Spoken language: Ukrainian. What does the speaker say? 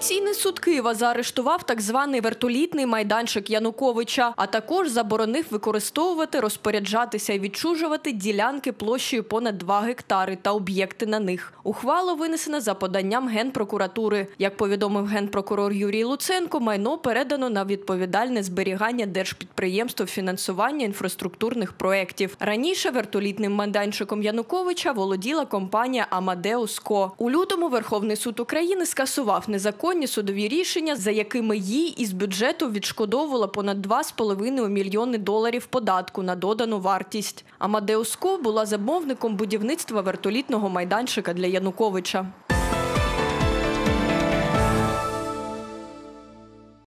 Апеляційний суд Києва заарештував так званий вертолітний майданчик Януковича, а також заборонив використовувати, розпоряджатися і відчужувати ділянки площею понад 2 гектари та об'єкти на них. Ухвала винесена за поданням Генпрокуратури. Як повідомив генпрокурор Юрій Луценко, майно передано на відповідальне зберігання держпідприємств фінансування інфраструктурних проєктів. Раніше вертолітним майданчиком Януковича володіла компанія Амадеус Ко. У лютому Верховний суд України скасував незаконні судові рішення, за якими їй із бюджету відшкодовувала понад 2,5 мільйони доларів податку на додану вартість. Амадеуско була замовником будівництва вертолітного майданчика для Януковича.